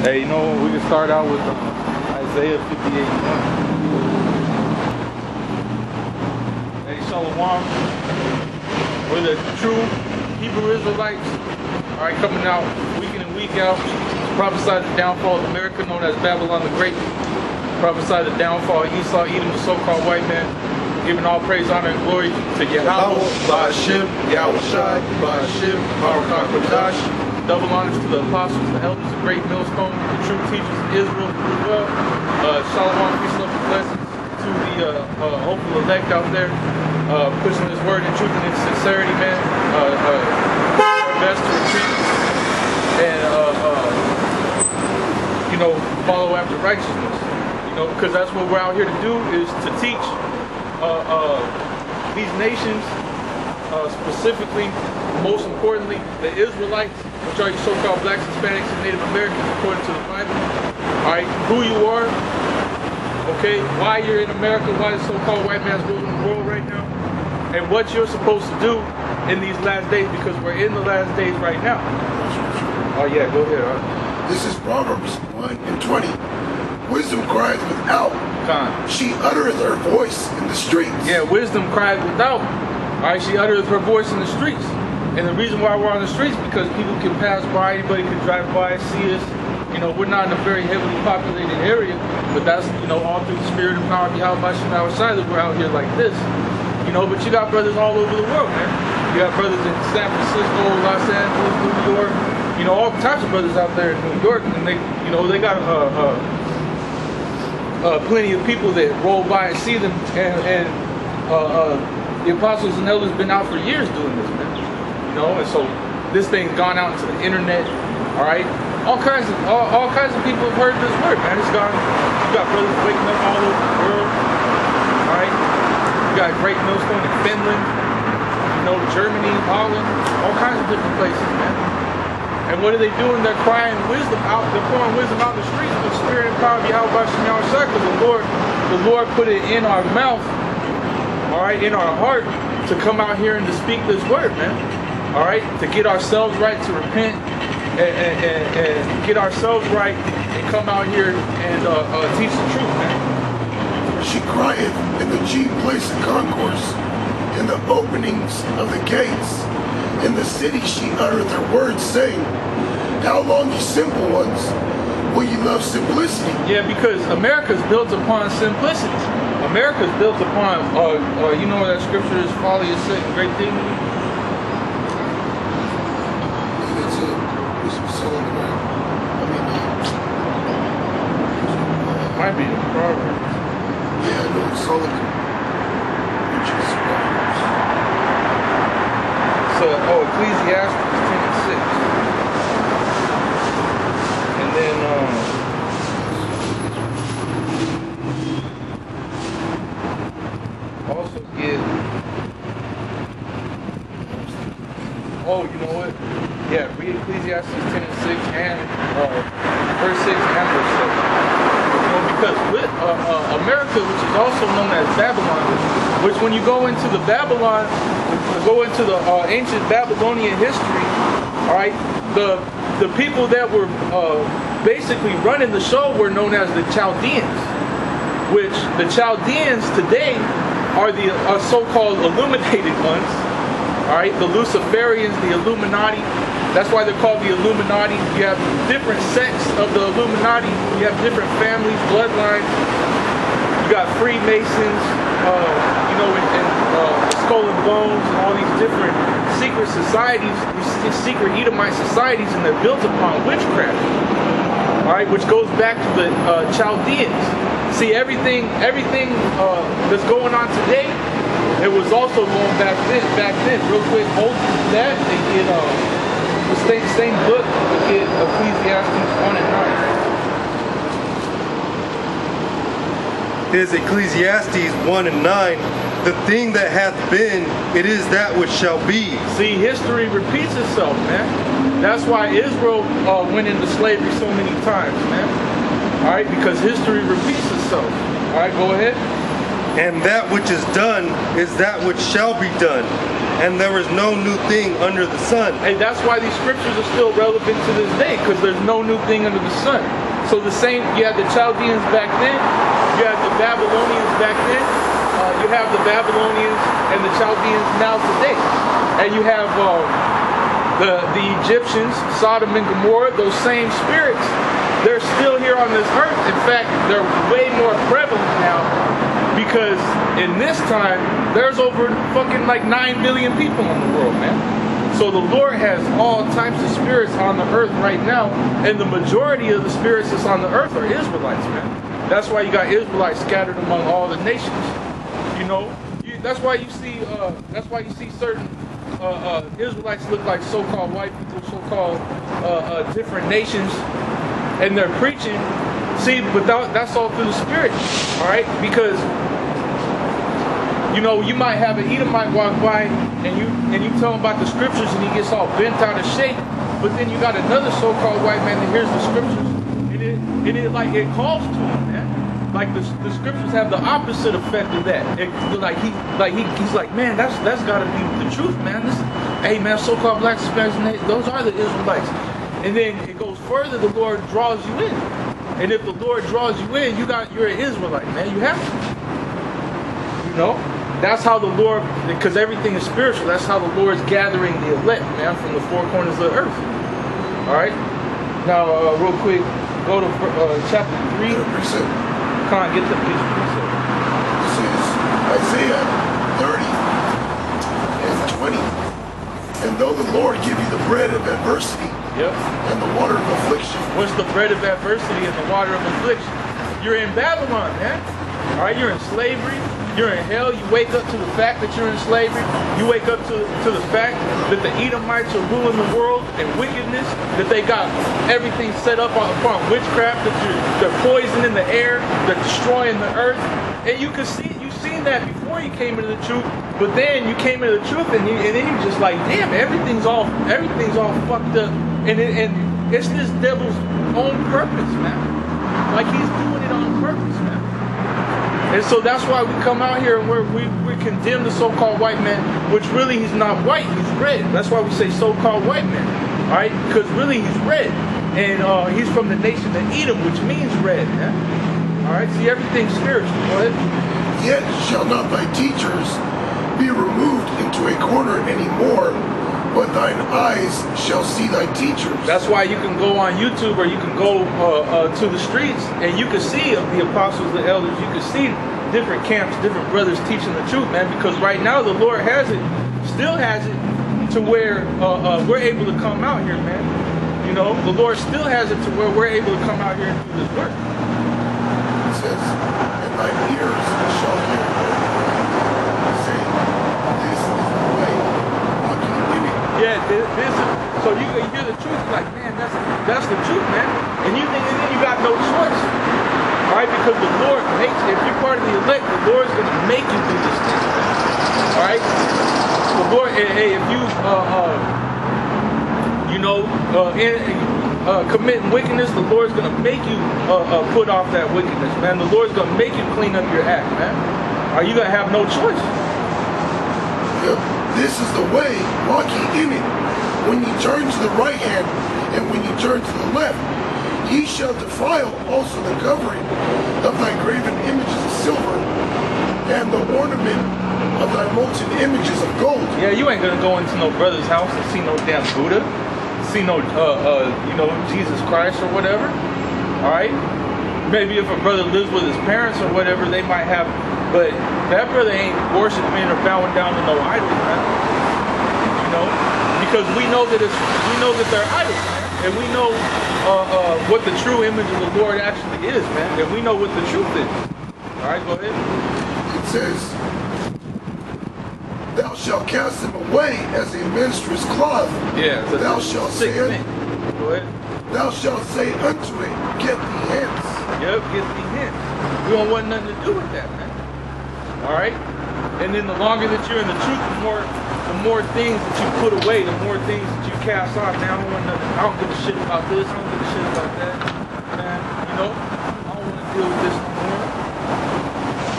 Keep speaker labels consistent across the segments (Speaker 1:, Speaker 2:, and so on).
Speaker 1: Hey, you know, we can start out with uh, Isaiah 58 Hey, Shalom. We're the true Hebrew Israelites. All right, coming out week in and week out. Prophesied the downfall of America, known as Babylon the Great. Prophesied the downfall of Esau, Edom, the so-called white man. Giving all praise, honor, and glory to Yahweh,
Speaker 2: Ba'ashim, Yahushai, Ba'ashim, Barakah Kodash.
Speaker 1: Double honors to the apostles, the elders, the great millstone, the true teachers of Israel as well. Uh, Shalom, peace, love, and blessings to the uh, uh, hopeful elect out there, uh, pushing this word in truth and in sincerity, man. Uh, uh, best to retreat and, uh, you know, follow after righteousness. You know, because that's what we're out here to do is to teach these nations specifically, most importantly, the Israelites, which are your so-called blacks, Hispanics, and Native Americans, according to the Bible. All right, who you are, okay, why you're in America, why the so-called white man's ruling the world right now, and what you're supposed to do in these last days, because we're in the last days right now. Oh yeah, go ahead. Right.
Speaker 2: This is Proverbs 1 and 20. Wisdom cries without.
Speaker 1: Con.
Speaker 2: She uttereth her voice in the streets.
Speaker 1: Yeah, wisdom cries without. All right, she uttereth her voice in the streets. And the reason why we're on the streets because people can pass by, anybody can drive by, and see us. You know, we're not in a very heavily populated area, but that's, you know, all through the spirit of power Yahweh Bashem outside that we're out here like this. You know, but you got brothers all over the world, man. You got brothers in San Francisco, Los Angeles, New York, you know, all types of brothers out there in New York, and they, you know, they got uh, uh, uh, plenty of people that roll by and see them, and, and uh, uh, the apostles and elders been out for years doing this, man. Know, and so this thing's gone out into the internet. All right, all kinds of all, all kinds of people have heard this word, man. It's gone. You got brothers waking up all over the world. All right, you got great millstone in Finland. You know, Germany, Holland, all kinds of different places, man. And what are they doing? They're crying wisdom out. They're pouring wisdom out the streets with spirit and power of Yahweh because the Lord, the Lord put it in our mouth, all right, in our heart to come out here and to speak this word, man. All right, to get ourselves right, to repent and, and, and, get ourselves right and come out here and uh, uh, teach the truth, man.
Speaker 2: She crieth in the chief place of concourse, in the openings of the gates. In the city she uttereth her words, saying, How long, ye simple ones, will ye love simplicity?
Speaker 1: Yeah, because America's built upon simplicity. America's built upon, uh, uh, you know where that scripture is folly is great dignity.
Speaker 2: It's a, it's a song about, I mean, uh,
Speaker 1: Might be the Proverbs.
Speaker 2: yeah, no, Solomon, which is Proverbs.
Speaker 1: So, oh, Ecclesiastes 10 and 6. And then, um, also get, oh, you know what? Yeah, read Ecclesiastes 10 and 6 and uh, verse 6 and verse 7. Because with uh, uh, America, which is also known as Babylon, which when you go into the Babylon, go into the uh, ancient Babylonian history, all right, the the people that were uh, basically running the show were known as the Chaldeans, which the Chaldeans today are the uh, so-called illuminated ones, all right, the Luciferians, the Illuminati. That's why they're called the Illuminati. You have different sects of the Illuminati. You have different families, bloodlines. You got Freemasons, uh, you know, and, and uh, Skull and Bones, and all these different secret societies, these secret Edomite societies, and they're built upon witchcraft. All right, which goes back to the uh, Chaldeans. See, everything, everything uh, that's going on today, it was also going back then. Back then, real quick, hold that. They did uh, the same same book. Did Ecclesiastes one and nine.
Speaker 3: is Ecclesiastes 1 and 9. The thing that hath been, it is that which shall be.
Speaker 1: See, history repeats itself, man. That's why Israel uh, went into slavery so many times, man. All right, because history repeats itself. All right, go ahead.
Speaker 3: And that which is done is that which shall be done. And there is no new thing under the sun.
Speaker 1: And that's why these scriptures are still relevant to this day, because there's no new thing under the sun. So the same, you had the Chaldeans back then, you had the Babylonians back then, uh, you have the Babylonians and the Chaldeans now today. And you have um, the, the Egyptians, Sodom and Gomorrah, those same spirits, they're still here on this earth. In fact, they're way more prevalent now because in this time, there's over fucking like 9 million people in the world, man. So the Lord has all types of spirits on the earth right now, and the majority of the spirits that's on the earth are Israelites, man. That's why you got Israelites scattered among all the nations. You know, you, that's why you see, uh, that's why you see certain uh, uh, Israelites look like so-called white people, so-called uh, uh, different nations, and they're preaching. See, that, that's all through the Spirit, all right? Because you know, you might have an Edomite walk by and you and you tell him about the scriptures and he gets all bent out of shape. But then you got another so-called white man that hears the scriptures and it and it like it calls to him, man. Like the, the scriptures have the opposite effect of that. It, like he like he, he's like, man, that's that's gotta be the truth, man. This hey man, so-called black Hispanics, those are the Israelites. And then it goes further, the Lord draws you in. And if the Lord draws you in, you got you're an Israelite, man. You have to. You know? That's how the Lord, because everything is spiritual, that's how the Lord's gathering the elect, man, from the four corners of the earth. All right? Now, uh, real quick, go to uh, chapter 3.
Speaker 2: Precept.
Speaker 1: Come on, get the precept.
Speaker 2: This is Isaiah 30 and 20. And though the Lord give you the bread of adversity
Speaker 1: Yep.
Speaker 2: and the water of affliction,
Speaker 1: What's the bread of adversity and the water of affliction? You're in Babylon, man. All right, you're in slavery. You're in hell. You wake up to the fact that you're in slavery. You wake up to, to the fact that the Edomites are ruling the world and wickedness, that they got everything set up on, upon witchcraft, that you're, they're poisoning the air, they're destroying the earth. And you can see, you've seen that before you came into the truth, but then you came into the truth and, you, and then you're just like, damn, everything's all, everything's all fucked up. And, it, and it's this devil's own purpose, man. Like he's doing it on purpose. And so that's why we come out here and we're, we, we condemn the so-called white man, which really he's not white, he's red. That's why we say so-called white man, all right? Because really he's red. And uh, he's from the nation of Edom, which means red, man. All right, see, everything's spiritual. Go ahead.
Speaker 2: yet shall not thy teachers be removed into a corner anymore, but thine eyes shall see thy teachers.
Speaker 1: That's why you can go on YouTube or you can go uh, uh, to the streets and you can see the apostles, the elders. You can see different camps, different brothers teaching the truth, man. Because right now the Lord has it, still has it, to where uh, uh, we're able to come out here, man. You know, the Lord still has it to where we're able to come out here and do this work.
Speaker 2: It says, and thine ears shall hear. Saying, this is the way, walk ye in it.
Speaker 1: Yeah, this, is so you can hear the truth, like man, that's that's the truth, man. And you think, and then you got no choice, all right? Because the Lord makes, if you're part of the elect, the Lord's gonna make you do this thing, all right? The Lord, hey, if you, uh, uh, you know, uh, in, uh, committing wickedness, the Lord's gonna make you uh, uh, put off that wickedness, man. The Lord's gonna make you clean up your act, man. Are you gonna have no choice?
Speaker 2: Yep. This is the way, walk ye in it. When you turn to the right hand, and when you turn to the left, ye shall defile also the covering of thy graven images of silver, and the ornament of thy molten images of gold.
Speaker 1: Yeah, you ain't gonna go into no brother's house and see no damn Buddha, see no, uh, uh, you know, Jesus Christ or whatever. All right. Maybe if a brother lives with his parents or whatever, they might have, but that brother ain't worshiping or bowing down to no idols, man. You know, because we know that it's, we know that they're idols, and we know uh, uh, what the true image of the Lord actually is, man, and we know what the truth is. All right, go ahead.
Speaker 2: It says, Thou shalt cast them away as a minstrel's cloth.
Speaker 1: Yeah. a
Speaker 2: Thou shalt say it.
Speaker 1: Go ahead.
Speaker 2: Thou shalt say unto it, Get thee hence.
Speaker 1: Yep, get thee hence. We don't want nothing to do with that, man. All right. And then the longer that you're in the truth, the more, the more things that you put away, the more things that you cast off. Now I don't want nothing. I don't give a shit about this. I don't give a shit about that. Man, you know, I don't want to deal with this no more.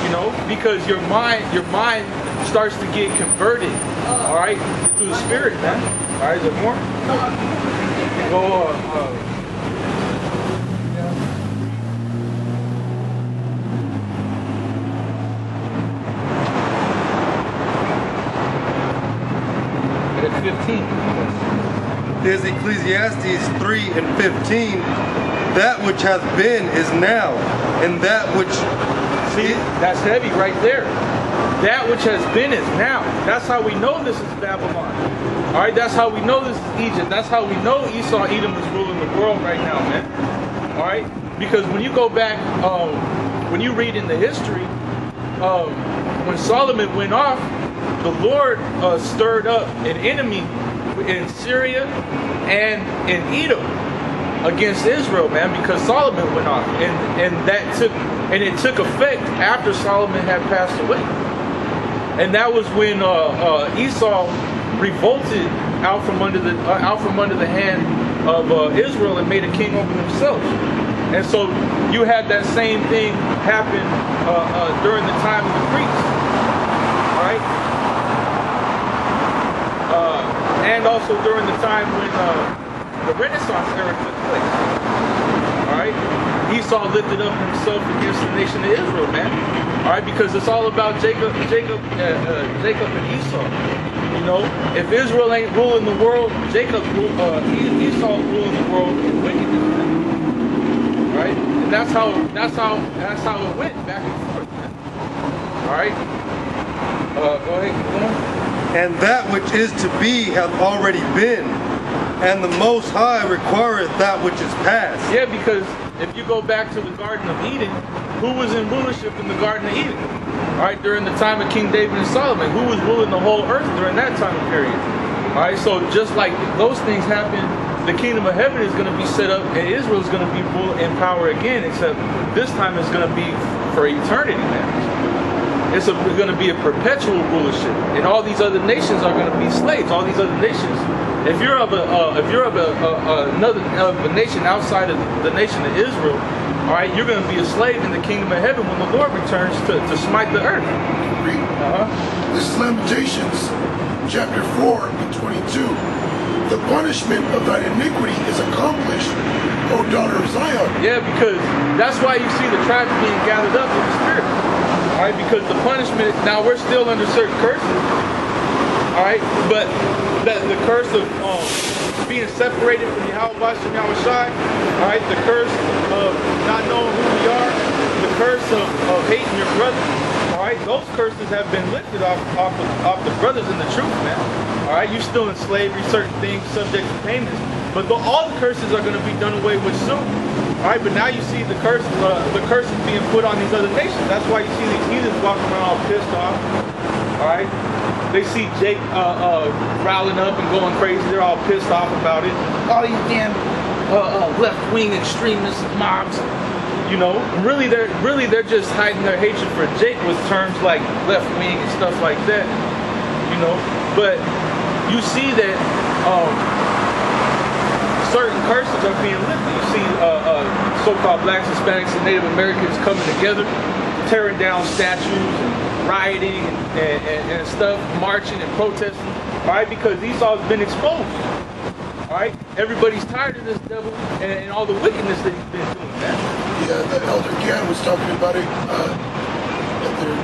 Speaker 1: You know, because your mind, your mind starts to get converted. All right, through the Spirit, man. All right, is there more? Go. Uh, uh,
Speaker 3: is Ecclesiastes 3 and 15. That which hath been is now, and that which
Speaker 1: See, that's heavy right there. That which has been is now. That's how we know this is Babylon. All right, that's how we know this is Egypt. That's how we know Esau, Edom is ruling the world right now, man. All right, because when you go back, um, when you read in the history, um, when Solomon went off, the Lord uh, stirred up an enemy in Syria and in Edom against Israel, man, because Solomon went off, and and that took and it took effect after Solomon had passed away, and that was when uh, uh, Esau revolted out from under the uh, out from under the hand of uh, Israel and made a king over himself, and so you had that same thing happen uh, uh, during the time of the priests, all right, and also during the time when the Renaissance era took place. Alright? Esau lifted up himself against the nation of Israel, man. Alright, because it's all about Jacob, Jacob, uh, uh, Jacob and Esau. You know, if Israel ain't ruling the world, Jacob, uh, Esau ruling the world in wickedness, man. And that's how that's how that's how it went back and forth, man. Alright? Uh, go ahead, keep going.
Speaker 3: And that which is to be hath already been and the Most High requireth that which is past.
Speaker 1: Yeah, because if you go back to the Garden of Eden, who was in rulership in the Garden of Eden? All right, during the time of King David and Solomon, who was ruling the whole earth during that time period? All right, so just like those things happen, the kingdom of heaven is going to be set up, and Israel is going to be ruled in power again. Except this time it's going to be for eternity, man. It's going to be a perpetual rulership, and all these other nations are going to be slaves. All these other nations if you're of a uh, if you're of a, uh, another of a nation outside of the nation of Israel, all right, you're going to be a slave in the kingdom of heaven when the Lord returns to, to smite the earth.
Speaker 2: Uh-huh. This is Lamentations chapter 4 and 22. The punishment of thine iniquity is accomplished, O daughter of Zion.
Speaker 1: Yeah, because that's why you see the tribes being gathered up in the spirit. Right, because the punishment, now we're still under certain curses. All right, but that the curse of um, being separated from Yahweh and Yahweh Shai, all right, the curse of not knowing who we are, the curse of, of hating your brother, all right, those curses have been lifted off, off, of, off the brothers in the truth, man. All right, you're still in slavery, certain things subject to payments, but the, all the curses are going to be done away with soon. All right, but now you see the curse, uh, the curses being put on these other nations. That's why you see these heathens walking around all pissed off. All right, they see Jake uh, uh, riling up and going crazy. They're all pissed off about it. All these damn uh, uh, left-wing extremists, mobs. You know, really they're really they're just hiding their hatred for Jake with terms like left-wing and stuff like that. You know, but you see that um, certain curses are being lifted. You see uh, uh, so-called blacks, Hispanics, and Native Americans coming together, tearing down statues and rioting and, and, and, stuff, marching and protesting, all right, because Esau's been exposed. All right, everybody's tired of this devil and, and all the wickedness that he's been doing.
Speaker 2: Yeah, the elder Gan was talking about it uh, at their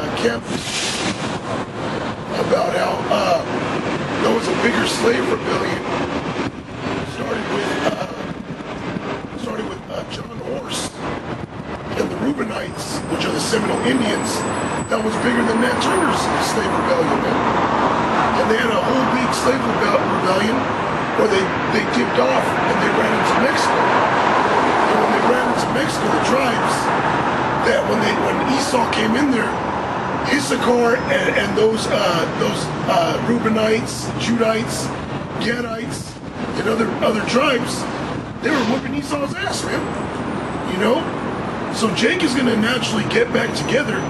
Speaker 2: uh, campus about how uh, there was a bigger slave rebellion started with uh, started with uh, John Horse and the Reubenites, which are the Seminole Indians that was bigger than Nat Turner's slave rebellion. And they had a whole big slave rebellion where they, they dipped off and they ran into Mexico. And when they ran into Mexico, the tribes, that when they when Esau came in there, Issachar and, and those uh, those uh, Reubenites, Judites, Gadites, and other other tribes, they were whooping Esau's ass, man. You know? So Jake is gonna naturally get back together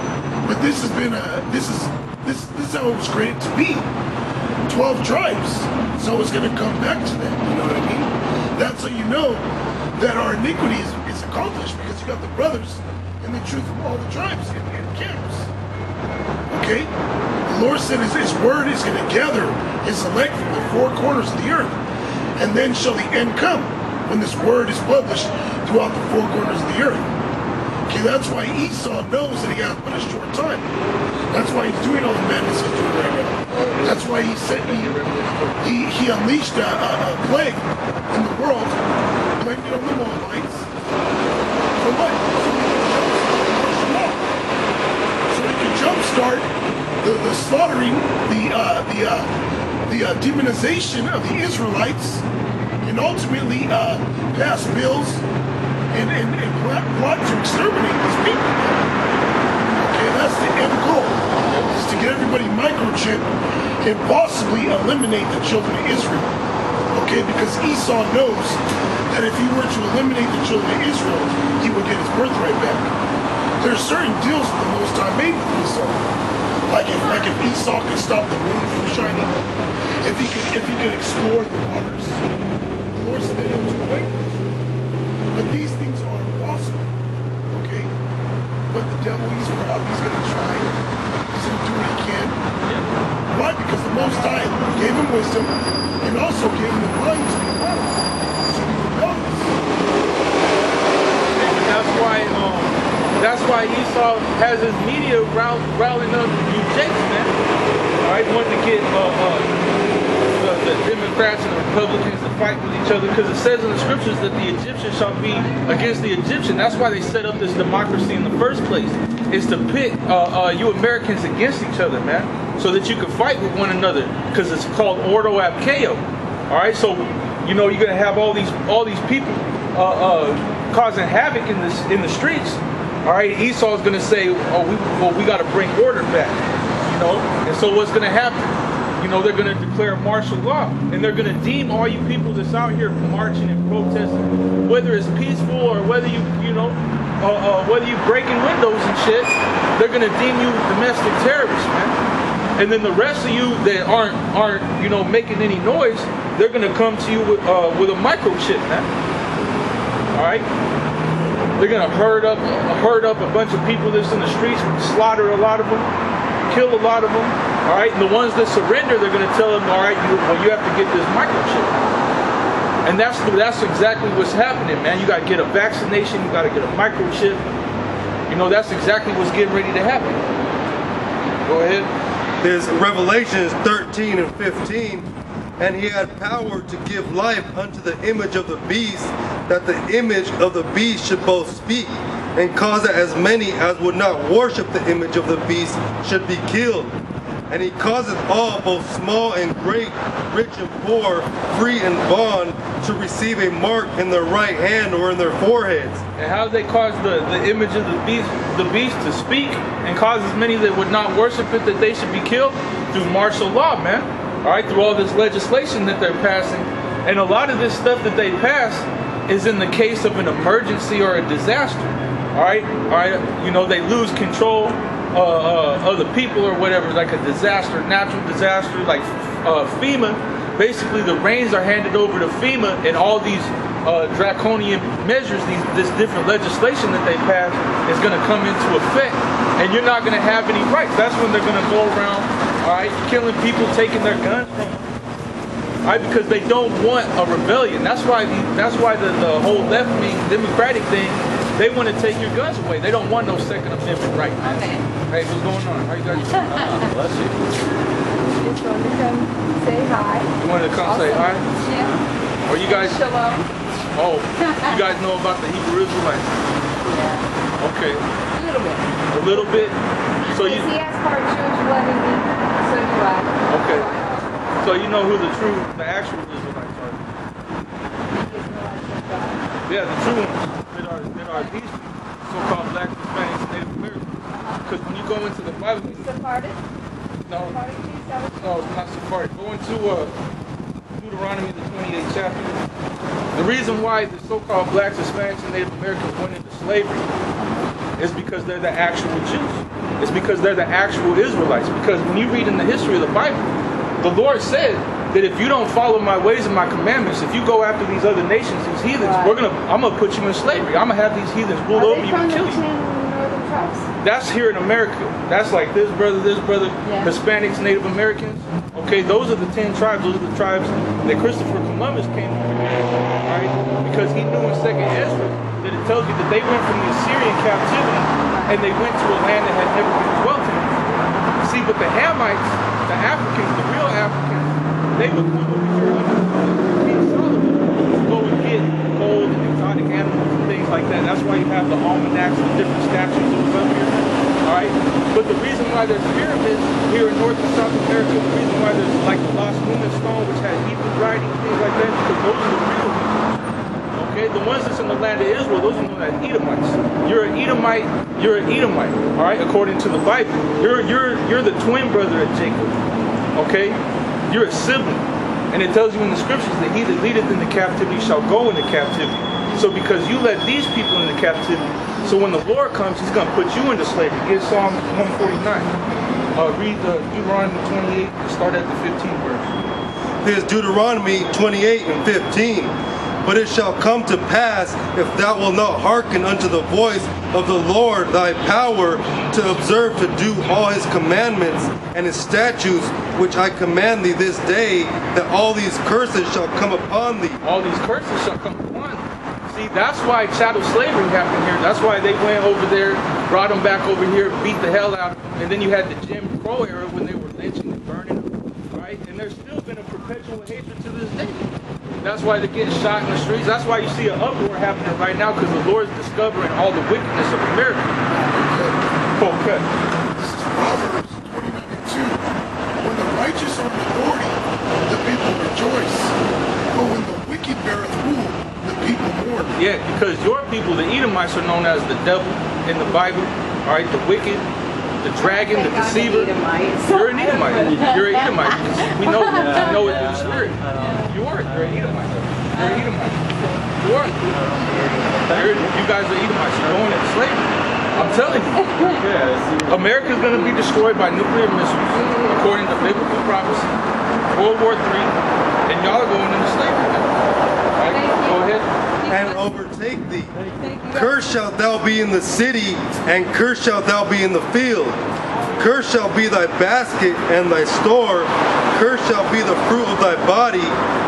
Speaker 2: but this has been a this is this this is how it was created to be. Twelve tribes. So it's gonna come back to that. You know what I mean? That's how you know that our iniquity is, is accomplished because you got the brothers and the truth from all the tribes in, in camps. Okay? The Lord said his, his word is going to gather his elect from the four corners of the earth. And then shall the end come when this word is published throughout the four corners of the earth. Okay, that's why Esau knows that he has but a short time. That's why he's doing all the madness he's doing right now. That's why he said he he, he unleashed a, a, a plague in the world, blamed it on the Moabites. For what? So he could jumpstart the, the slaughtering, the uh, the uh, the uh, demonization of the Israelites, and ultimately uh, pass bills and, and, and plot to exterminate these people. Okay, that's the end goal, is to get everybody microchipped and possibly eliminate the children of Israel. Okay, because Esau knows that if he were to eliminate the children of Israel, he would get his birthright back. There's certain deals that the Most High made with Esau. Like if, like if Esau could stop the moon from shining, if he could, if he could explore the waters, the Lord said that was. But these things are impossible. Okay? But the devil, he's proud. He's going to try. He's going to do what he can. Why? Because the Most High gave him wisdom and also gave him the mind to be proud. To be rebellious.
Speaker 1: And that's why um, that's why Esau has his media round, rallying up you Jakes, man. All right, wanting to get uh, uh, the, the Democrats and the Republicans fight with each other because it says in the scriptures that the Egyptian shall be against the Egyptian. That's why they set up this democracy in the first place, is to pit uh, uh, you Americans against each other, man, so that you can fight with one another because it's called Ordo ab Chaos. All right, so you know you're gonna have all these all these people uh, uh, causing havoc in this in the streets. All right, Esau's gonna say, "Oh, we well we got to bring order back," you know. And so what's gonna happen? You know, they're gonna declare martial law, and they're gonna deem all you people that's out here marching and protesting, whether it's peaceful or whether you you know uh, uh, whether you breaking windows and shit, they're gonna deem you domestic terrorists, man. And then the rest of you that aren't aren't you know making any noise, they're gonna come to you with uh, with a microchip, man. All right. They're gonna herd up herd up a bunch of people that's in the streets, slaughter a lot of them, kill a lot of them. All right. And the ones that surrender, they're gonna tell them, all right, you, well, you have to get this microchip. And that's that's exactly what's happening, man. You gotta get a vaccination, you gotta get a microchip. You know, that's exactly what's getting ready to happen. Go ahead.
Speaker 3: There's Revelations 13 and 15. And he had power to give life unto the image of the beast, that the image of the beast should both speak, and cause that as many as would not worship the image of the beast should be killed. And he causeth all, both small and great, rich and poor, free and bond, to receive a mark in their right hand or in their foreheads.
Speaker 1: And how they cause the, the image of the beast the beast to speak and cause as many that would not worship it that they should be killed through martial law, man. All right, through all this legislation that they're passing. And a lot of this stuff that they pass is in the case of an emergency or a disaster. All right, all right, you know, they lose control uh, uh, of the people or whatever, like a disaster, natural disaster, like uh, FEMA. Basically, the reins are handed over to FEMA, and all these uh, draconian measures, these this different legislation that they pass, is going to come into effect, and you're not going to have any rights. That's when they're going to go around, all right, killing people, taking their guns. All right, because they don't want a rebellion. That's why the, that's why the, the whole left wing democratic thing, they want to take your guns away. They don't want no Second Amendment right.
Speaker 4: Okay.
Speaker 1: Hey, what's going on? How you guys doing? Bless you.
Speaker 4: Just wanted to come say hi.
Speaker 1: You wanted to come say hi?
Speaker 4: Yeah.
Speaker 1: Or you guys?
Speaker 4: Shalom.
Speaker 1: Oh, you guys know about the Hebrew Israelites?
Speaker 4: Yeah.
Speaker 1: Okay,
Speaker 4: A little bit.
Speaker 1: a little bit. So you,
Speaker 4: he has part Jewish blood in me. So do I.
Speaker 1: Okay.
Speaker 4: So know.
Speaker 1: you know who the true, the actual Israelites are?
Speaker 4: He is no like God.
Speaker 1: Yeah, the true ones that are these so-called black, Hispanics, and Native Americans. Because when you go into the Bible,
Speaker 4: Sephardic?
Speaker 1: no,
Speaker 4: Sephardic
Speaker 1: no, it's not Sephardic. Go into uh, Deuteronomy, the 28th chapter. The reason why the so-called blacks, Hispanics, and Native Americans went into slavery is because they're the actual Jews. It's because they're the actual Israelites. Because when you read in the history of the Bible, the Lord said that if you don't follow my ways and my commandments, if you go after these other nations, these heathens,
Speaker 4: Right.
Speaker 1: we're gonna, I'm gonna put you in slavery. I'm gonna have these heathens rule
Speaker 4: Are
Speaker 1: over you and kill you.
Speaker 4: northern tribes? tribes.
Speaker 1: That's here in America. That's like this brother, this brother,
Speaker 4: Yeah.
Speaker 1: Hispanics, Native Americans. Okay, those are the ten tribes. Those are the tribes that Christopher Columbus came here, right? Because he knew in Second Ezra that it tells you that they went from the Assyrian captivity and they went to a land that had never been dwelt in. See, but the Hamites, the Africans, the Africans, they would come over here under King Solomon go and get gold and exotic animals and things like that. That's why you have the Olmecs and different statues that was here. All right, but the reason why there's pyramids here in North and South America, the reason why there's like the Los Lunas Stone, which had Hebrew writing, things like that, because those are the real ones. Okay, the ones that's in the land of Israel, those are known as Edomites. You're an Edomite. You're an Edomite. All right, according to the Bible, you're you're you're the twin brother of Jacob. Okay, you're a sibling, and it tells you in the scriptures that he that leadeth into captivity shall go into captivity. So because you led these people into captivity, so when the Lord comes, He's going to put you into slavery. Get Psalm 149. Uh, read uh, Deuteronomy 28. Start at the 15th verse.
Speaker 3: This is Deuteronomy 28 and 15. But it shall come to pass, if thou wilt not hearken unto the voice of the Lord thy power, to observe to do all his commandments and his statutes, which I command thee this day, that all these curses shall come upon thee.
Speaker 1: all these curses shall come upon you. See, that's why chattel slavery happened here. That's why they went over there, brought them back over here, beat the hell out of them. And then you had the Jim Crow era when they were lynching and burning them, right? And there's still been a perpetual hatred to this day. That's why they're getting shot in the streets. That's why you see an uproar happening right now because the Lord's discovering all the wickedness of America. Okay.
Speaker 2: This is Proverbs 29 and 2. When the righteous are in authority, the people rejoice. But when the wicked beareth rule, the people mourn.
Speaker 1: Yeah, because your people, the Edomites, are known as the devil in the Bible. All right, the wicked, the dragon, the deceiver.
Speaker 4: An
Speaker 1: You're an Edomite. You're an Edomite. We know you know it in spirit. You are. You're an Edomite. You're an Edomite. You are. You're, you guys are Edomites. You're going into slavery. I'm telling you. America's going to be destroyed by nuclear missiles, according to biblical prophecy. World War III, and y'all are going into slavery. now. All right, go ahead.
Speaker 3: And overtake thee. Cursed shalt thou be in the city, and cursed shalt thou be in the field. Cursed shall be thy basket and thy store. Cursed shall be the fruit of thy body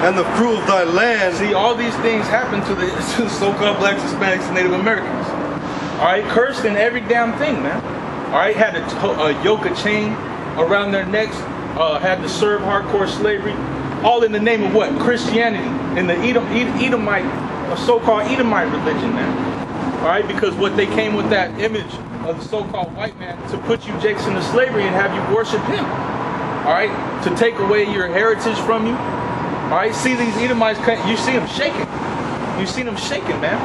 Speaker 3: and the fruit of thy land.
Speaker 1: See, all these things happen to the, to the so-called blacks, Hispanics, and Native Americans. All right, cursed in every damn thing, man. All right, had a, to- a yoke of chain around their necks, uh, had to serve hardcore slavery, all in the name of what? Christianity and the Edom, Edomite, a so-called Edomite religion, now. All right, because what they came with that image of the so-called white man to put you jakes into slavery and have you worship him. All right, to take away your heritage from you. All right, see these Edomites, you see them shaking. You see them shaking, man.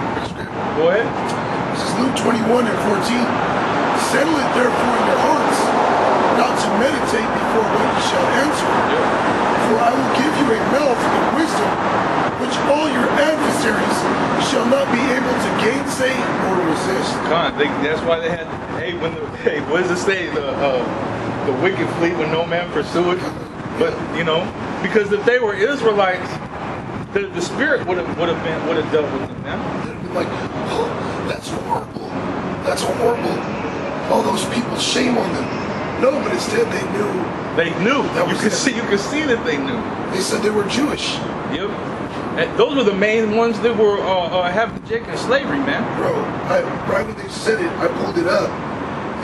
Speaker 1: Go ahead.
Speaker 2: This is Luke 21 and 14. Settle it therefore in your hearts, not to meditate before what you shall answer. For I will give you a mouth and wisdom, which all your adversaries shall not be able to gainsay or resist.
Speaker 1: Con, they, that's why they had. Hey, when the hey, what does it say? The uh, the wicked fleet when no man pursueth. But you know, because if they were Israelites, the, the spirit would have would have been would have dealt with them. Man.
Speaker 2: They'd be like, oh, that's horrible. That's horrible. All those people, shame on them. No, but instead they knew.
Speaker 1: They knew.
Speaker 2: That
Speaker 1: You could see. You could see that they knew.
Speaker 2: They said they were Jewish.
Speaker 1: Yep. And those were the main ones that were uh, uh, having Jake in slavery, man.
Speaker 2: Bro, I, right when they said it, I pulled it up.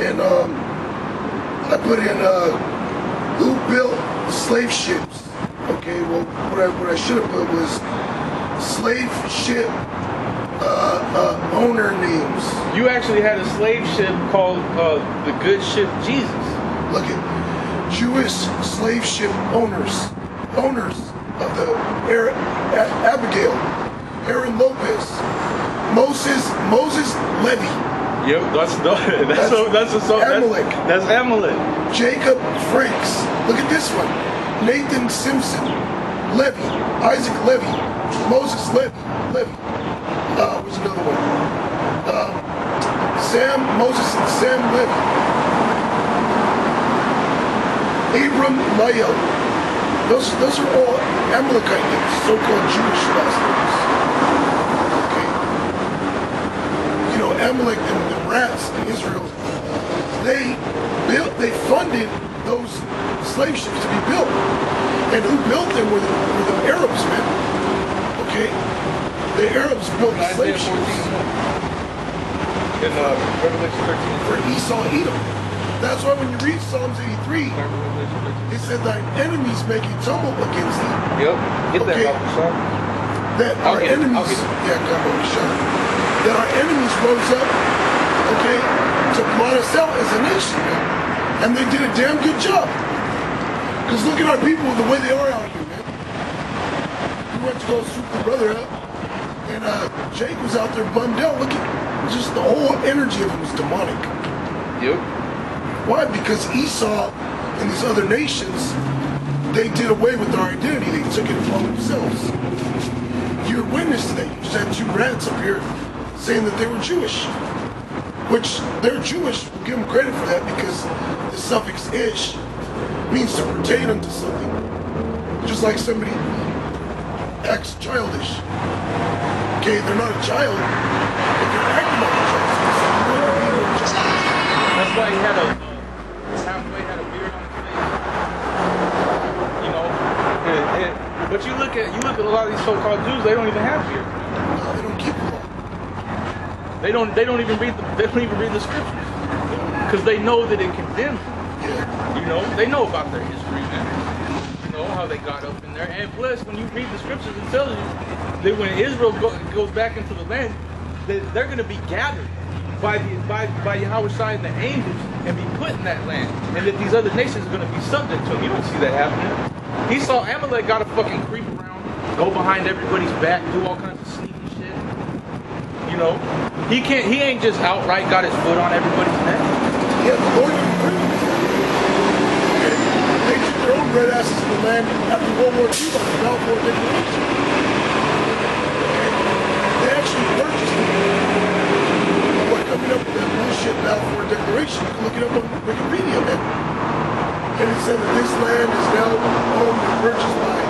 Speaker 2: And um, I put in uh, who built slave ships. Okay, well, what I, what I should have put was slave ship uh, uh, owner names.
Speaker 1: You actually had a slave ship called uh, the Good Ship Jesus.
Speaker 2: Look at Jewish slave ship owners, owners of the Ar- A- Abigail, Aaron Lopez, Moses, Moses Levy,
Speaker 1: Yep, that's that's that's a, that's a, so
Speaker 2: Amalek.
Speaker 1: that's Amalek.
Speaker 2: Jacob Franks. Look at this one. Nathan Simpson, Levy, Isaac Levy, Moses Levy, Levy. Uh, another one? Uh, Sam Moses and Sam Levy. Abram Lyell. Those those are all Amalekite names, so-called Jewish last names. Okay. You know, Amalek and the rats in Israel. They built, they funded those slave ships to be built. And who built them were the, were the Arabs, man. Okay? The Arabs built the slave
Speaker 1: Isaiah 14.
Speaker 2: ships
Speaker 1: In uh, Revelation 13.
Speaker 2: for Esau Edom. That's why when you read Psalms 83, it said thine enemies make a tumble against thee.
Speaker 1: Yep. Get that
Speaker 2: Okay. That our enemies, yeah, come on, shut up. That our enemies rose up, okay, to blot us out as a nation. And they did a damn good job. Because look at our people, the way they are out here, man. We went to go swoop the brother up, and uh, Jake was out there bummed out. Look at just the whole energy of it was demonic.
Speaker 1: Yep.
Speaker 2: Why? Because Esau and these other nations, they did away with our identity. They took it upon themselves. You're witness to that. You said two rats up here saying that they were Jewish. Which they're Jewish. We'll give them credit for that because the suffix ish means to pertain unto something. Just like somebody acts childish. Okay, they're not a child, but they're acting like a child.
Speaker 1: That's why he had a halfway had a beard on his face. You know, but you look at you look at a lot of these so-called Jews. They don't even have beards.
Speaker 2: No, they don't keep the law.
Speaker 1: They don't. They don't even read. The, they don't even read the scriptures because they know that it condemns. You know, they know about their history, man. You know how they got up in there. And plus, when you read the scriptures, it tells you that when Israel go, goes back into the land, that they're going to be gathered by the by by Yahweh and the angels and be put in that land, and that these other nations are going to be subject to them. You don't see that happening. Esau Amalek got to fucking creep around, go behind everybody's back, do all kinds of sneaky shit. You know, he can't. He ain't just outright got his foot on everybody's neck.
Speaker 2: Yeah, the Lord bring them. Okay? They took their own red asses in the land after World War II by the Balfour Declaration. They actually purchased. And what coming up with that bullshit Balfour Declaration, you can look it up on Wikipedia, man. And it said that this land is now owned and purchased by,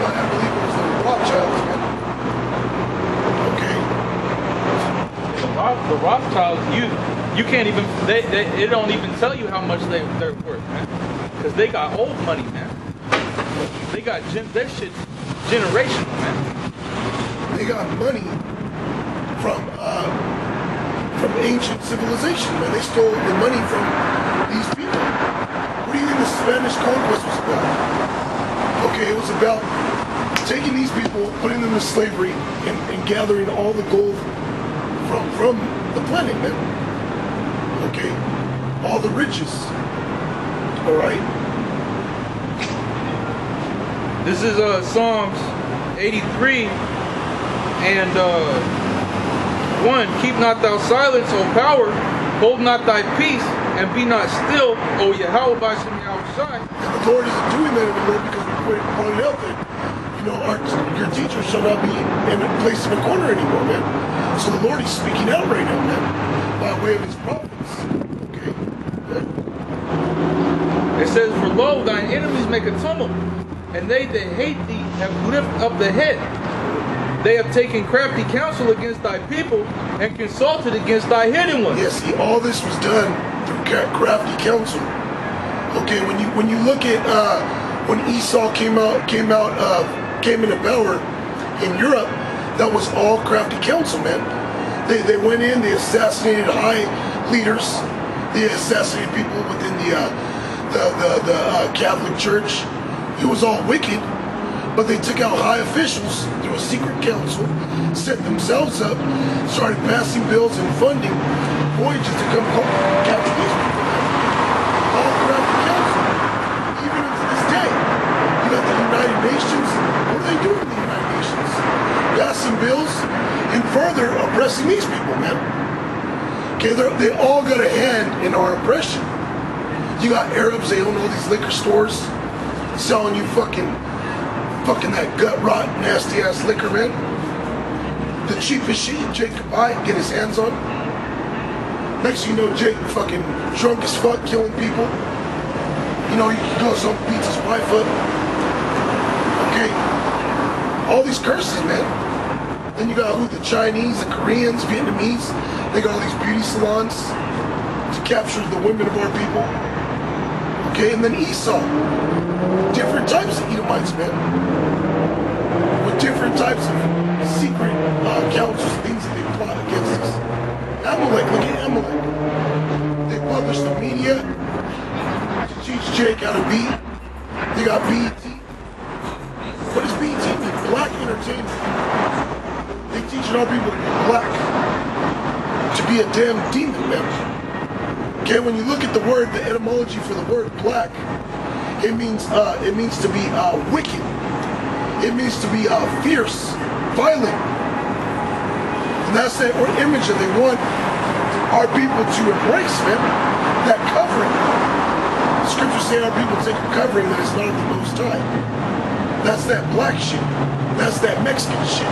Speaker 2: by I believe it was the Rothschilds, man. Okay?
Speaker 1: The, Roth, the Rothschilds, you you can't even they, they it don't even tell you how much they they're worth, man. Because they got old money, man. They got gen, that shit generational, man.
Speaker 2: they got money from uh, from ancient civilization, man. They stole the money from these people. What do you think the Spanish conquest was about? Okay, it was about taking these people, putting them in slavery, and, and gathering all the gold from from the planet, man. Okay, all the riches. All right.
Speaker 1: This is uh Psalms 83 and uh one, keep not thou silence, O power, hold not thy peace, and be not still, O Yahweh Bashem
Speaker 2: And the Lord isn't doing that anymore because we put- pointed out that, you know, our, your teacher shall not be in a place in a corner anymore, man. So the Lord is speaking out right now, man, by way of his prophets. Okay? Yeah.
Speaker 1: It says, For lo, thine enemies make a tumult, and they that hate thee have lifted up the head. They have taken crafty counsel against thy people, and consulted against thy hidden ones.
Speaker 2: Yeah, see, all this was done through crafty counsel. Okay, when you when you look at uh, when Esau came out came out uh, came into power in Europe, that was all crafty counsel, man. They they went in, they assassinated high leaders, they assassinated people within the uh, the the, the uh, Catholic Church. It was all wicked, but they took out high officials. Through a secret council, set themselves up, started passing bills and funding voyages to come co- capture these people. All throughout the council, even to this day. You got the United Nations. What are they doing in the United Nations? Passing bills and further oppressing these people, man. Okay, they all got a hand in our oppression. You got Arabs, they own all these liquor stores, selling you fucking, fucking that gut rot, nasty ass liquor, man. The cheapest shit Jake could buy, get his hands on. Next you know, Jake fucking drunk as fuck, killing people. You know, he goes home, beats his wife up. All these curses, man. Then you got who? The Chinese, the Koreans, Vietnamese. They got all these beauty salons to capture the women of our people. Okay, and then Esau. Different types of Edomites, man. With different types of secret uh, counsels, things that they plot against us. Amalek, look at Amalek. They publish the media to teach Jake how to be. They got BET. What does BET mean? Black entertainment. They teaching our people to be black. To be a damn demon man. Okay, when you look at the word, the etymology for the word black, it means uh, it means to be uh, wicked. It means to be uh, fierce, violent. And that's that word image that they want our people to embrace, man. That covering. Scriptures say our people take a covering that is not the Most High. That's that black shit. That's that Mexican shit.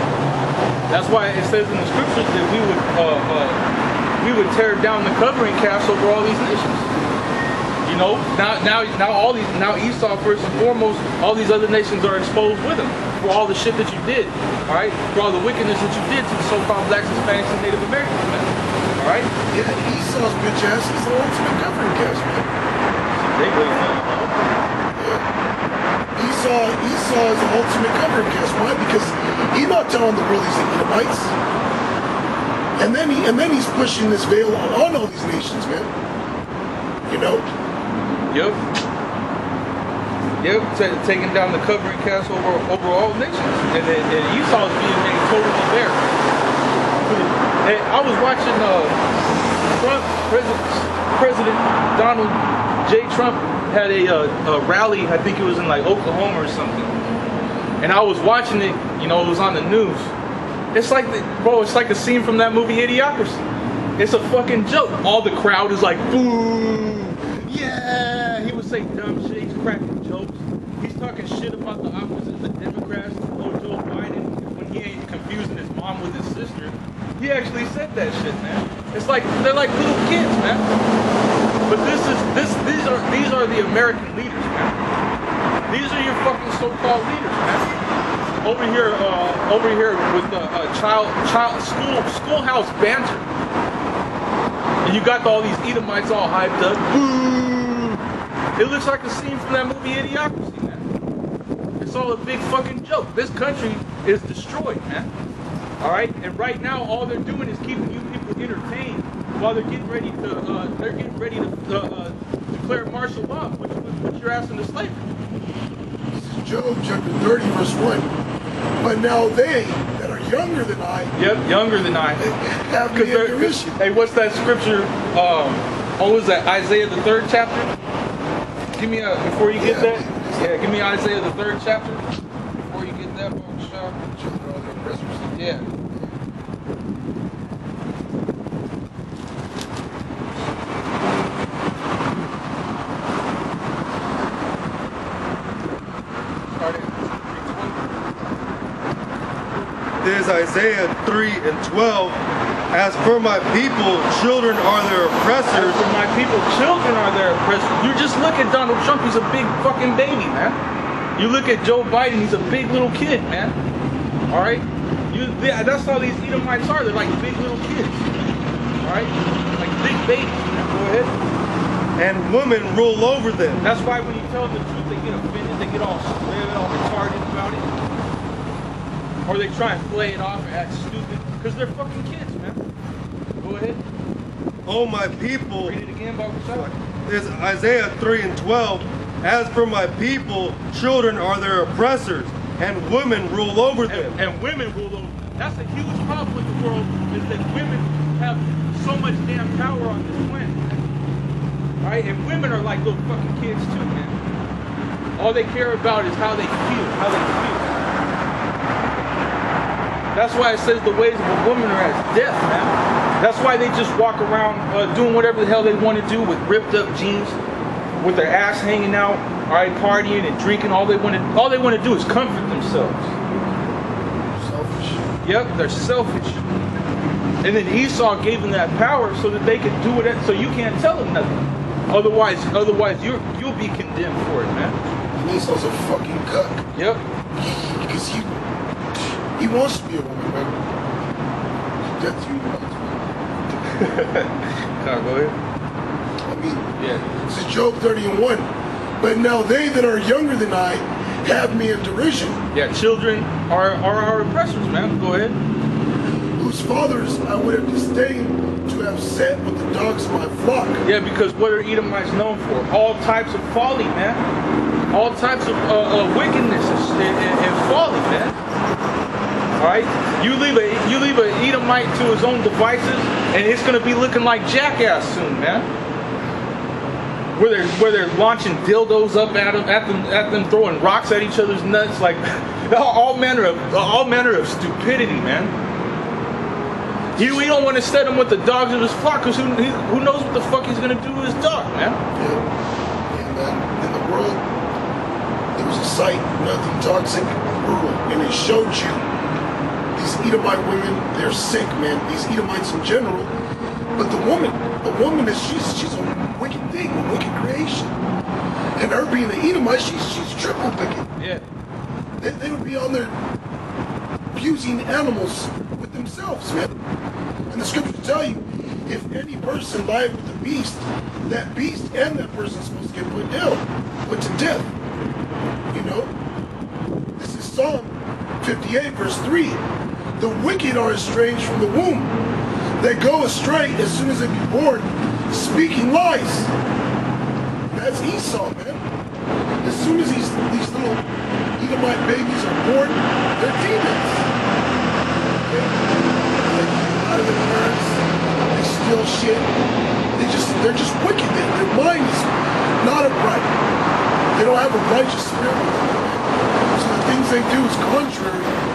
Speaker 1: That's why it says in the scriptures that we would uh, uh, we would tear down the covering cast over all these nations. You know, now now now all these now Esau first and foremost, all these other nations are exposed with him for all the shit that you did. All right, for all the wickedness that you did to the so-called blacks, Hispanics, and Native Americans. Man. All right,
Speaker 2: Yeah, Esau's bitch ass is the ultimate covering cast, man.
Speaker 1: they really.
Speaker 2: Esau, Esau is the ultimate covering cast. Why? Because he's not telling the he's the Edomites. And then he and then he's pushing this veil on, on all these nations, man. You know?
Speaker 1: Yep. Yep, ta- taking down the covering cast over over all nations, and then and Esau's being made totally bare. And I was watching uh, Trump, President, President Donald J. Trump had a, uh, a rally. I think it was in like Oklahoma or something. And I was watching it. You know, it was on the news. It's like, the, bro, it's like a scene from that movie Idiocracy. It's a fucking joke. All the crowd is like, boo, yeah. He would say dumb shit. He's cracking jokes. He's talking shit about the opposites, the Democrats, or Joe Biden, when he ain't confusing his mom with his sister. He actually said that shit, man. It's like they're like little kids, man. But this is this these are these are the American leaders, man. These are your fucking so-called leaders, man. Over here, uh, over here with the uh, child, child, school, schoolhouse banter, and you got all these Edomites all hyped up. Boo! It looks like a scene from that movie Idiocracy, man. It's all a big fucking joke. This country is destroyed, man. All right, and right now all they're doing is keeping you people entertained while they're getting ready to uh, they're getting ready to uh, uh, declare martial law, which would put your ass into slavery.
Speaker 2: This is Job chapter 30, verse 1. But now they that are younger than I
Speaker 1: Yep, younger than I.
Speaker 2: have the ammunition.
Speaker 1: hey, what's that scripture? Um, what was that? Isaiah the third chapter. Give me a before you get
Speaker 2: Yeah.
Speaker 1: that. Yeah, give me Isaiah the third chapter. Before you get that, Baba Shah.
Speaker 2: Children are the oppressors.
Speaker 1: Yeah. Start at 320.
Speaker 3: There's Isaiah 3 and 12. As for my people, children are their
Speaker 1: As
Speaker 3: oppressors.
Speaker 1: for my people, children are their oppressors. You just look at Donald Trump, he's a big fucking baby, man. You look at Joe Biden, he's a big little kid, man. All right? You, that's how these Edomites are. They're like big little kids. All right? Like big babies. man. Go ahead.
Speaker 3: and women rule over them.
Speaker 1: That's why when you tell them the truth, they get offended, they get all, they get all retarded about it. Or they try and play it off and act stupid. Because they're fucking kids, man. Go ahead.
Speaker 3: Oh, my people.
Speaker 1: Read it again, Shah.
Speaker 3: There's Isaiah 3 and 12. As for my people, children are their oppressors, and women rule over them.
Speaker 1: and, and women rule over. That's a huge problem with the world is that women have so much damn power on this planet. Right? And women are like little fucking kids too, man. All they care about is how they feel, how they feel. That's why it says the ways of a woman are as death, man. That's why they just walk around uh, doing whatever the hell they want to do with ripped up jeans, with their ass hanging out, all right, partying and drinking. All they want to, all they want to do is comfort themselves.
Speaker 2: Selfish.
Speaker 1: Yep, they're selfish. And then Esau gave them that power so that they could do it. So you can't tell them nothing. Otherwise, otherwise you you'll be condemned for it, man.
Speaker 2: And Esau's a fucking cuck.
Speaker 1: Yep.
Speaker 2: Because he, he wants to be a woman, man. to you, Edomites.
Speaker 1: God, go ahead.
Speaker 2: I mean,
Speaker 1: Yeah.
Speaker 2: this is Job 30 and 1. But now they that are younger than I have me in derision,
Speaker 1: Yeah, children are, are our oppressors, man. Go ahead.
Speaker 2: whose fathers I would have disdained to have set with the dogs of my flock.
Speaker 1: Yeah, because what are Edomites known for? All types of folly, man. All types of uh, uh, wickedness and, and, and folly, man. Right, you leave a you leave a Edomite to his own devices, and it's gonna be looking like jackass soon, man. Where they're where they're launching dildos up at them, at them, at them, throwing rocks at each other's nuts, like all, manner of all manner of stupidity, man. You, we don't want to set him with the dogs of his flock because who, who knows what the fuck he's gonna do to his dog, man.
Speaker 2: Yeah. man. In the world, there was a sight, nothing toxic, brutal, and it showed you these Edomite women, they're sick, man. These Edomites in general. But the woman, the woman is she's she's a wicked thing, a wicked creation. And her being an Edomite, she's she's triple wicked.
Speaker 1: Yeah,
Speaker 2: They, they would be on there abusing animals with themselves, man. And the scriptures tell you, if any person lied with the beast, that beast and that person is supposed to get put down, put to death. You know? This is Psalm 58, verse 3. The wicked are estranged from the womb. They go astray as soon as they be born, speaking lies. That's Esau, man. As soon as these these little Edomite babies are born, they're demons. They out of their parents, they steal shit. They just they're just wicked. They, their mind is not upright. They don't have a righteous spirit. So the things they do is contrary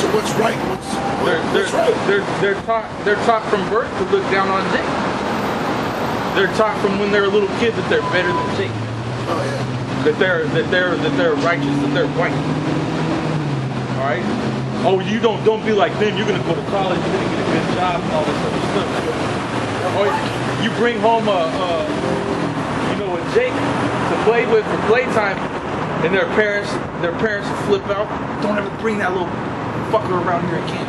Speaker 2: to what's right, what's,
Speaker 1: they're they're,
Speaker 2: right.
Speaker 1: they're they're taught they're taught from birth to look down on Jake. They're taught from when they're a little kid that they're better than Jake.
Speaker 2: Oh yeah.
Speaker 1: that they're that they're that they're righteous, that they're white. All right. Oh, you don't don't be like them. You're gonna go to college. You're gonna get a good job and all this other stuff. Oh, or you bring home a, a you know a Jake to play with for playtime, and their parents their parents flip out. Don't ever bring that little around here again.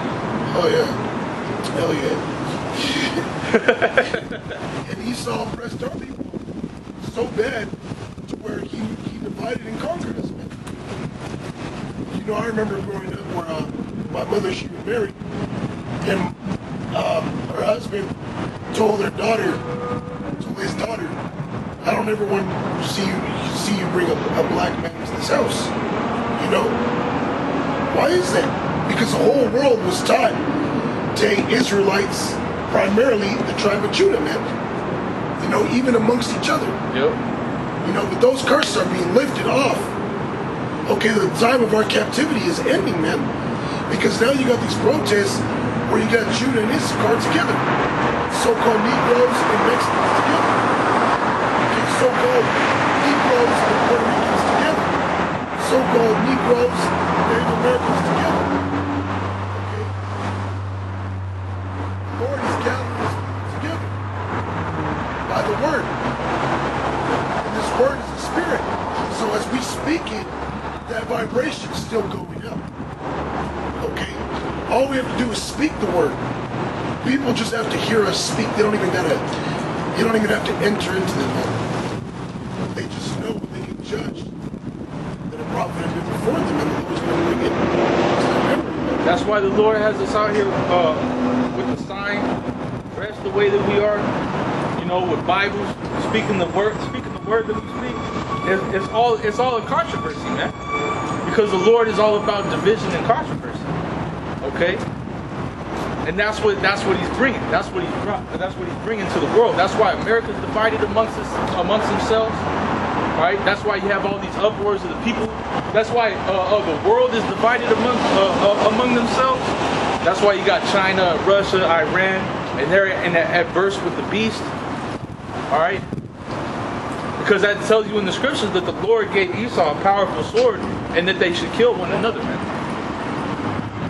Speaker 2: Oh yeah. Hell yeah. and Esau oppressed our people so bad to where he, he divided and conquered us, man. You know, I remember growing up where uh, my mother, she was married, and um, her husband told her daughter, told his daughter, I don't ever want to see you see you bring a, a black man into this house. You know? Why is that? Because the whole world was taught to Israelites, primarily the tribe of Judah, man. You know, even amongst each other.
Speaker 1: Yep.
Speaker 2: You know, but those curses are being lifted off. Okay, the time of our captivity is ending, man. Because now you got these protests where you got Judah and Issachar together. So-called Negroes and Mexicans together. Okay, so-called Negroes and Puerto Ricans together. So-called Negroes and Native Americans together. Spirit. So as we speak it, that vibration is still going up. Okay? All we have to do is speak the word. People just have to hear us speak. They don't even gotta you don't even have to enter into them. They just know they can judge that a prophet had been before them and the Lord's gonna bring it.
Speaker 1: That's why the Lord has us out here uh, with the sign, dressed the way that we are, you know, with Bibles, speaking the word, speaking the word that we speak. It's, it's all it's all a controversy, man. Because the Lord is all about division and controversy. Okay. And that's what that's what he's bringing. That's what he's. That's what he's bringing to the world. That's why America's divided amongst us, amongst themselves. Right? That's why you have all these uproars of the people. That's why uh, uh, the world is divided among uh, uh, among themselves. That's why you got China, Russia, Iran, and they're in at, at verse with the beast. All right. Because that tells you in the scriptures that the Lord gave Esau a powerful sword and that they should kill one another.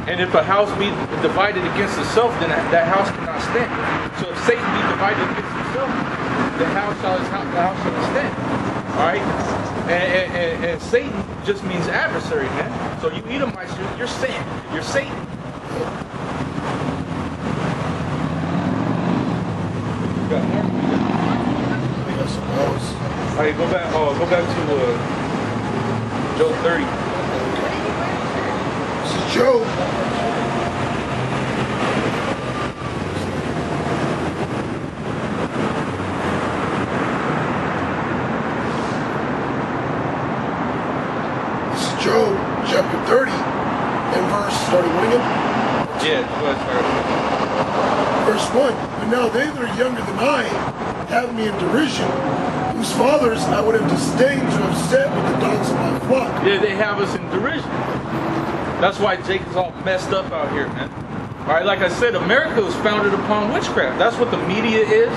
Speaker 1: And if a house be divided against itself, then that, house cannot stand. So if Satan be divided against himself, the house shall the house shall stand. All right, and, and, and, Satan just means adversary, man. So you Edomites, you're, you're Satan. You're Satan. got more.
Speaker 2: I mean, I suppose.
Speaker 1: Right, go back. Oh, go back to uh, Joe 30.
Speaker 2: This is Joe. This is Job chapter 30 and verse starting when again?
Speaker 1: Yeah.
Speaker 2: Verse 1 But now they that are younger than I have me in derision, whose fathers I would have disdained to have set with the dogs of my flock.
Speaker 1: Yeah, they have us in derision. That's why Jake is all messed up out here, man. All right, like I said, America was founded upon witchcraft. That's what the media is.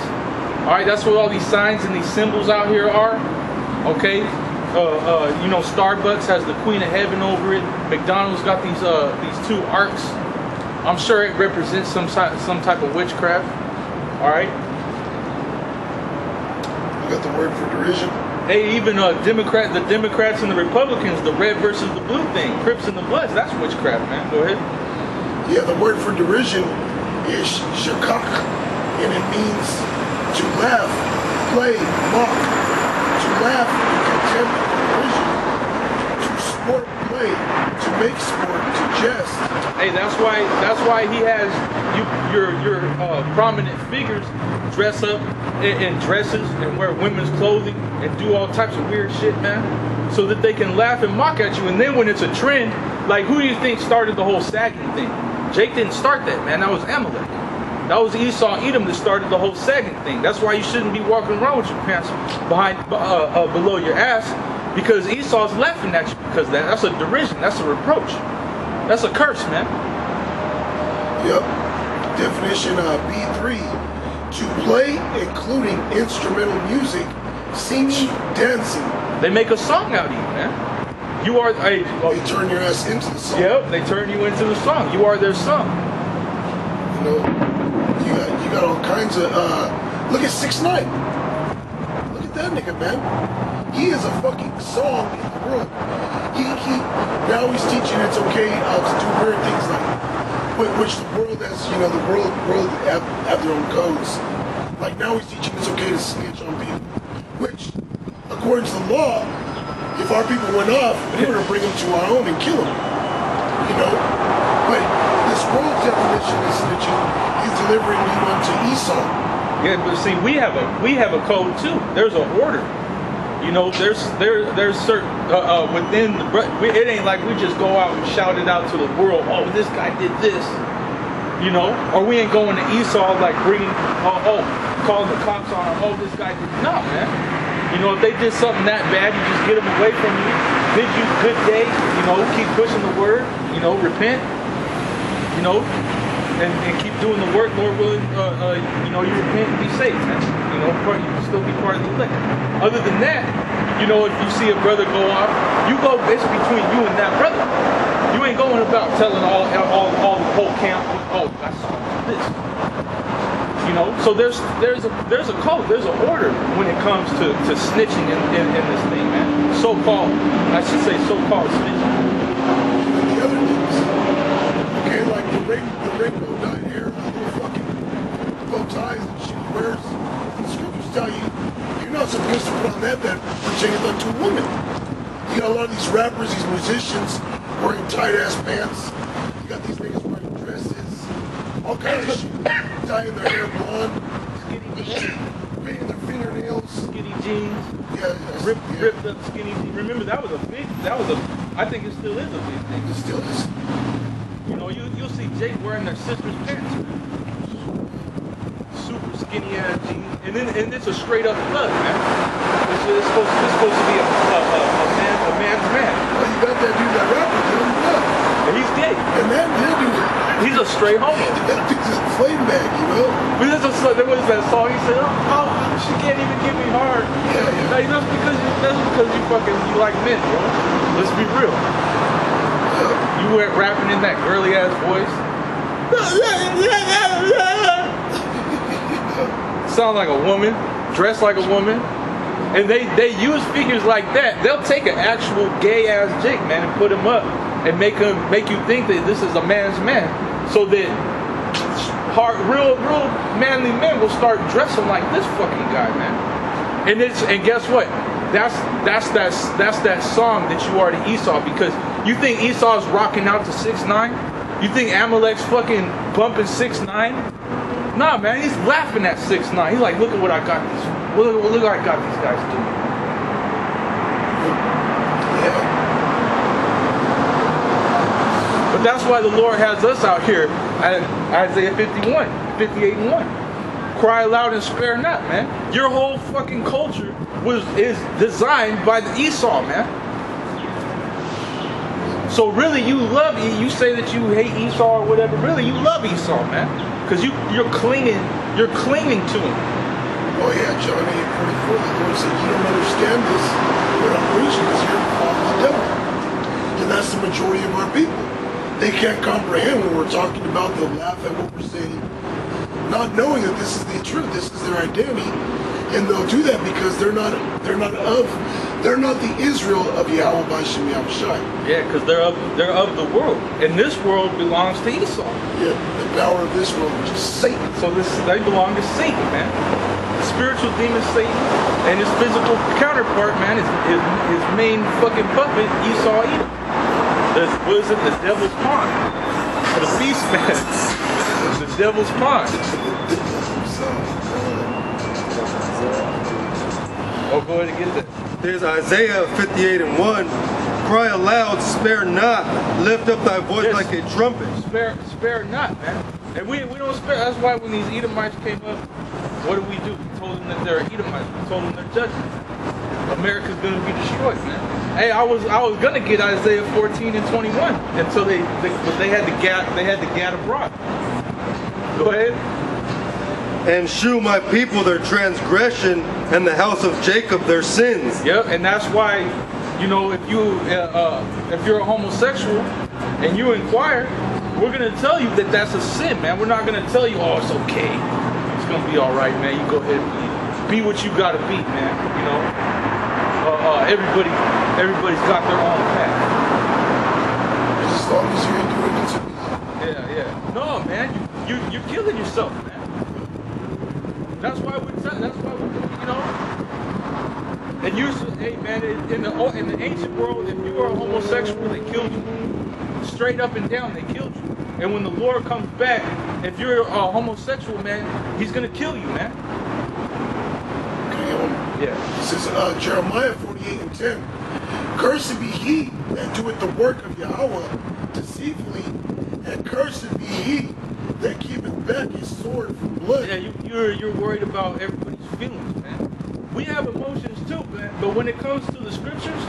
Speaker 1: All right, that's what all these signs and these symbols out here are. Okay, uh, uh, you know, Starbucks has the Queen of Heaven over it. McDonald's got these uh, these two arcs. I'm sure it represents some some type of witchcraft. All right.
Speaker 2: Got the word for derision?
Speaker 1: Hey, even uh, Democrat, the Democrats and the Republicans, the red versus the blue thing, Crips and the Bloods, that's witchcraft, man. Go ahead.
Speaker 2: Yeah, the word for derision is shakak, and it means to laugh, play, mock, to laugh in contempt and derision, to sport, play, to make sport, to jest.
Speaker 1: Hey, that's why that's why he has you your your uh, prominent figures dress up in, in dresses and wear women's clothing and do all types of weird shit, man, so that they can laugh and mock at you. And then when it's a trend, like who do you think started the whole sagging thing? Jake didn't start that, man. That was Amalek. That was Esau Edom that started the whole sagging thing. That's why you shouldn't be walking around with your pants behind uh, uh, below your ass because Esau's laughing at you because that. That's a derision. That's a reproach. That's a curse, man.
Speaker 2: Yep. Definition of B3 to play, including instrumental music, singing, dancing.
Speaker 1: They make a song out of you, man. You are a.
Speaker 2: They turn your ass into the song.
Speaker 1: Yep, they turn you into the song. You are their song.
Speaker 2: You know, you got you got all kinds of. uh Look at Six Nine. Look at that nigga, man. He is a fucking song in the world. He he. Now he's teaching it's okay uh, to do weird things like, which the world has. You know, the world world have, have their own codes. Like now he's teaching it's okay to snitch on people, which, according to the law, if our people went off, we were to bring them to our own and kill them. You know, but this world definition of snitching is delivering you unto Esau.
Speaker 1: Yeah, but see, we have a we have a code too. There's an order. You know, there's there there's certain uh, uh, within the it ain't like we just go out and shout it out to the world. Oh, this guy did this. You know, or we ain't going to Esau like bringing oh, oh calling the cops on him. Oh, this guy did no man. You know, if they did something that bad, you just get them away from you. Bid you good day. You know, keep pushing the word. You know, repent. You know, and, and keep doing the work, Lord willing, uh, uh, you know, you repent and be saved. You know, part, you can still be part of the elect. Other than that, you know, if you see a brother go off, you go, it's between you and that brother. You ain't going about telling all, all, all the whole camp, oh, I saw this. You know, so there's there's a there's a code, there's an order when it comes to, to snitching in, in, in this thing, man. So called, I should say so called snitching.
Speaker 2: The other okay, like the rain, the rainbow dyed hair, the little fucking ties and shit he wears. The scriptures tell you you're not supposed to put on that that pertaineth unto a woman. You got a lot of these rappers, these musicians wearing tight ass pants. You got these niggas wearing dresses, all kinds of shit, dyeing their hair blonde,
Speaker 1: Skinny jeans,
Speaker 2: painting their fingernails.
Speaker 1: skinny jeans.
Speaker 2: Yeah, yeah,
Speaker 1: Rip,
Speaker 2: yeah.
Speaker 1: ripped up skinny jeans. Remember that was a big. That was a. I think it still is a big thing.
Speaker 2: It still is.
Speaker 1: You know, you you'll see Jake wearing their sister's pants. Super skinny ass jeans, and then and it's a straight up thug, man. It's, it's supposed it's supposed to be a a, a, a man a man's man,
Speaker 2: Well, you got that dude that rapper, Blood.
Speaker 1: and he's gay.
Speaker 2: And that dude,
Speaker 1: He's a straight homo.
Speaker 2: that dude's a flame bag, you know?
Speaker 1: But there's a there was that song. He said, "Oh, oh she can't even give me hard."
Speaker 2: Yeah, yeah.
Speaker 1: Like that's because you, that's because you fucking you like men, bro. Let's be real.
Speaker 2: yeah.
Speaker 1: You went rapping in that girly ass voice. Sound like a woman, dressed like a woman. And they, they use figures like that. They'll take an actual gay ass Jake, man, and put him up and make him make you think that this is a man's man. So that hard, real, real manly men will start dressing like this fucking guy, man. And it's and guess what? That's that's that that's that song that you are to Esau because you think Esau's rocking out to six nine? You think Amalek's fucking bumping six nine? Nah, man, he's laughing at six nine. He's like, look at what I got these. Look, look what I got these guys doing. But that's why the Lord has us out here at Isaiah 51, 58 and 1. Cry aloud and spare not, man. Your whole fucking culture was is designed by the Esau, man. So really you love E- you say that you hate Esau or whatever, really you love Esau, man. Because you you're clinging, you're clinging to him.
Speaker 2: Oh yeah, John 8, 44, the Lord said, you don't understand this. What I'm preaching is you're following the devil. And that's the majority of our people. They can't comprehend what we're talking about, they'll laugh at what we're saying. Not knowing that this is the truth, this is their identity. And they'll do that because they're not they're not of they're not the Israel of Yahweh by Shem Yahawashi.
Speaker 1: Yeah, because they're of they're of the world. And this world belongs to Esau.
Speaker 2: Yeah, the power of this world, which is Satan.
Speaker 1: So this they belong to Satan, man. The spiritual demon Satan and his physical counterpart, man, is his, his main fucking puppet, Esau Edom. The, what is it? The devil's pawn. The beast man. the devil's pawn.
Speaker 2: So, uh,
Speaker 1: Oh, go ahead and get that.
Speaker 3: There's Isaiah 58 and 1. Cry aloud, spare not, lift up thy voice
Speaker 1: Yes.
Speaker 3: like a trumpet.
Speaker 1: Spare, spare not, man. And we, we don't spare. That's why when these Edomites came up, what did we do? We told them that they're Edomites. We told them they're judges. America's gonna be destroyed, man. Hey, I was I was gonna get Isaiah 14 and 21 until they, they but they had to gad they had to gad abroad. Go ahead.
Speaker 3: And shew my people their transgression, and the house of Jacob their sins.
Speaker 1: Yep, and that's why, you know, if you uh, uh, if you're a homosexual and you inquire, we're gonna tell you that that's a sin, man. We're not gonna tell you, oh, it's okay, it's gonna be all right, man. You go ahead and be, what you gotta be, man. You know, uh, uh, everybody, everybody's got their own path.
Speaker 2: as long as you're doing it.
Speaker 1: Yeah, yeah. No, man, you, you you're killing yourself, man. That's why we. That's why we. You know. And you, hey man, in the in the ancient world, if you were a homosexual, they killed you. Straight up and down, they killed you. And when the Lord comes back, if you're a homosexual, man, He's gonna kill you, man. Yeah.
Speaker 2: This is uh, Jeremiah 48 and 10. Cursed be he that doeth the work of Yahweh deceitfully, and cursed be he that keepeth back his sword from blood.
Speaker 1: Yeah, you, you're you're worried about everybody's feelings. We have emotions too, man. But when it comes to the scriptures,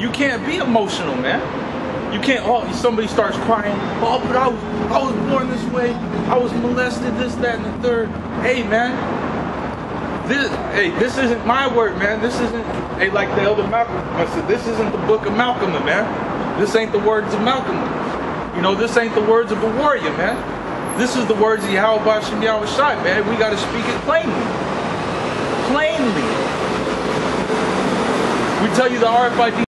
Speaker 1: you can't be emotional, man. You can't. Oh, somebody starts crying. Oh, but I was I was born this way. I was molested. This, that, and the third. Hey, man. This, hey, this isn't my word, man. This isn't. Hey, like the elder Malcolm I said, this isn't the book of Malcolm, man. This ain't the words of Malcolm. You know, this ain't the words of a warrior, man. This is the words of Yahweh Bashem Yahawashi, man. We got to speak it plainly. Plainly. We tell you the RFID